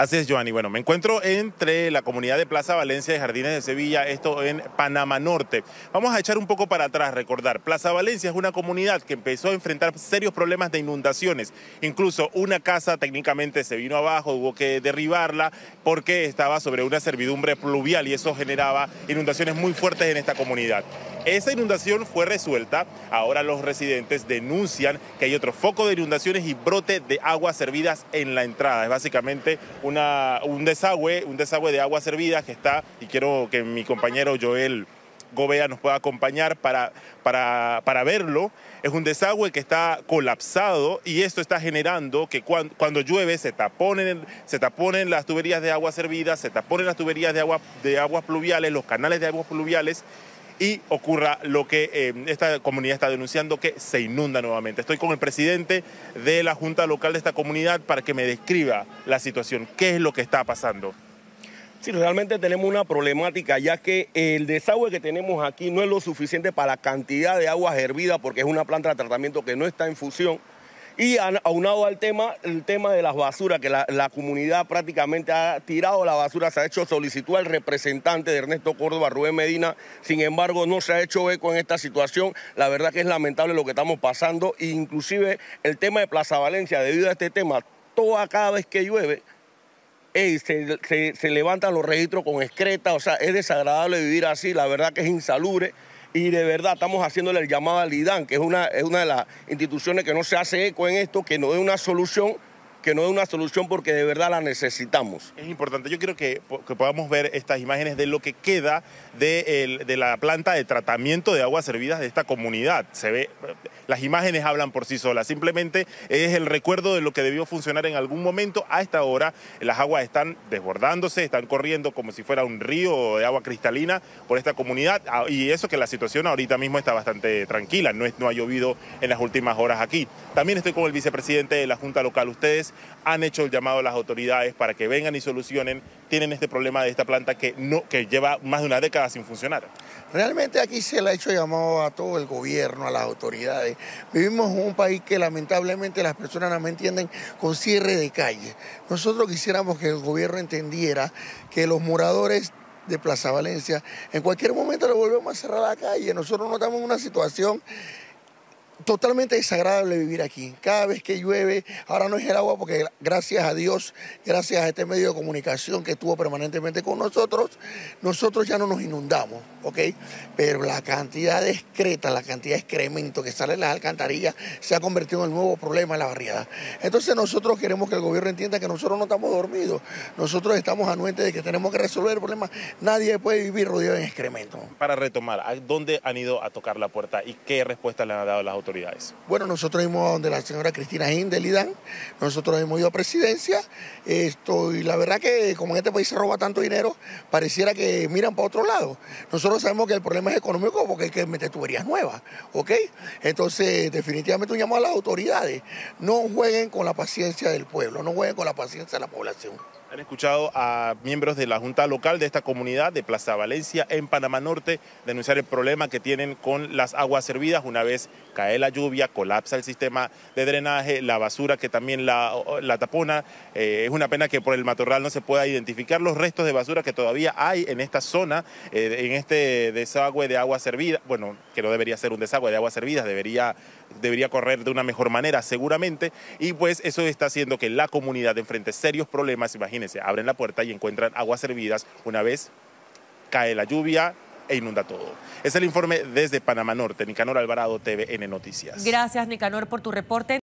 Así es, Giovanni. Bueno, me encuentro entre la comunidad de Plaza Valencia y Jardines de Sevilla, esto en Panamá Norte. Vamos a echar un poco para atrás, recordar. Plaza Valencia es una comunidad que empezó a enfrentar serios problemas de inundaciones. Incluso una casa técnicamente se vino abajo, hubo que derribarla porque estaba sobre una servidumbre pluvial y eso generaba inundaciones muy fuertes en esta comunidad. Esa inundación fue resuelta. Ahora los residentes denuncian que hay otro foco de inundaciones y brote de aguas servidas en la entrada. Es básicamente un desagüe, un desagüe de aguas servidas que está, y quiero que mi compañero Joel Gobea nos pueda acompañar para, para, para, verlo. Es un desagüe que está colapsado y esto está generando que cuando, llueve se taponen, se taponen las tuberías de agua servidas, se taponen las tuberías de, agua, de aguas pluviales, los canales de aguas pluviales y ocurra lo que eh, esta comunidad está denunciando, que se inunda nuevamente. Estoy con el presidente de la Junta Local de esta comunidad para que me describa la situación, qué es lo que está pasando. Sí, realmente tenemos una problemática, ya que el desagüe que tenemos aquí no es lo suficiente para la cantidad de aguas hervidas, porque es una planta de tratamiento que no está en fusión y aunado al tema, el tema de las basuras, que la, comunidad prácticamente ha tirado la basura, se ha hecho solicitud al representante de Ernesto Córdoba, Rubén Medina, sin embargo no se ha hecho eco en esta situación, la verdad que es lamentable lo que estamos pasando, e inclusive el tema de Plaza Valencia, debido a este tema, toda cada vez que llueve, se, se levantan los registros con excreta, o sea, es desagradable vivir así, la verdad que es insalubre y de verdad estamos haciéndole el llamado al IDAN, que es una, es una de las instituciones que no se hace eco en esto, que no dé una solución que no es una solución porque de verdad la necesitamos. Es importante, yo quiero que, podamos ver estas imágenes de lo que queda de, de, la planta de tratamiento de aguas servidas de esta comunidad. Se ve, las imágenes hablan por sí solas, simplemente es el recuerdo de lo que debió funcionar en algún momento. A esta hora las aguas están desbordándose, están corriendo como si fuera un río de agua cristalina por esta comunidad ah, y eso que la situación ahorita mismo está bastante tranquila, no, es, no ha llovido en las últimas horas aquí. También estoy con el vicepresidente de la Junta Local. Ustedes han hecho el llamado a las autoridades para que vengan y solucionen, tienen este problema de esta planta que, no, que lleva más de una década sin funcionar. Realmente aquí se le ha hecho llamado a todo el gobierno, a las autoridades. Vivimos en un país que lamentablemente las personas no me entienden con cierre de calle. Nosotros quisiéramos que el gobierno entendiera que los moradores de Plaza Valencia, en cualquier momento le volvemos a cerrar la calle. Nosotros no estamos en una situación totalmente desagradable vivir aquí. Cada vez que llueve, ahora no es el agua porque gracias a Dios, gracias a este medio de comunicación que estuvo permanentemente con nosotros, nosotros ya no nos inundamos, ¿ok? Pero la cantidad de excreta, la cantidad de excremento que sale en las alcantarillas se ha convertido en el nuevo problema en la barriada. Entonces nosotros queremos que el gobierno entienda que nosotros no estamos dormidos, nosotros estamos anuentes de que tenemos que resolver el problema. Nadie puede vivir rodeado en excremento. Para retomar, ¿dónde han ido a tocar la puerta y qué respuesta le han dado las autoridades? Bueno, nosotros hemos donde la señora Cristina Lidán, nosotros hemos ido a presidencia, esto, la verdad que como en este país se roba tanto dinero, pareciera que miran para otro lado. Nosotros sabemos que el problema es económico porque hay que meter tuberías nuevas, ¿ok? Entonces, definitivamente un llamado a las autoridades, no jueguen con la paciencia del pueblo, no jueguen con la paciencia de la población. Han escuchado a miembros de la Junta Local de esta comunidad de Plaza Valencia en Panamá Norte denunciar el problema que tienen con las aguas servidas una vez cae la lluvia, colapsa el sistema de drenaje, la basura que también la, tapona. Eh, es una pena que por el matorral no se pueda identificar los restos de basura que todavía hay en esta zona, eh, en este desagüe de agua servida. Bueno, que no debería ser un desagüe de agua servidas, debería, debería correr de una mejor manera seguramente. Y pues eso está haciendo que la comunidad enfrente serios problemas. Abren la puerta y encuentran aguas servidas una vez cae la lluvia, e inunda todo. Es el informe desde Panamá Norte. Nicanor Alvarado, TVN Noticias. Gracias, Nicanor, por tu reporte.